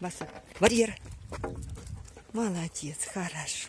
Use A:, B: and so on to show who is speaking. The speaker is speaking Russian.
A: Баса. Барьер. Молодец, хорошо.